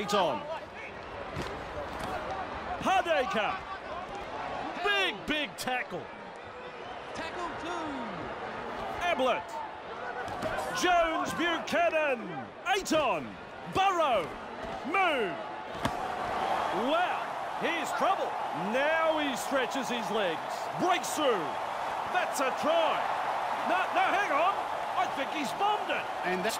Right on. Hardaker. Big, big tackle. Tackle two. Ablett. Jones Buchanan. Aiton. Burrow. Move. Well, Here's trouble. Now he stretches his legs. Breaks through. That's a try. No, no, hang on. I think he's bombed it. And that's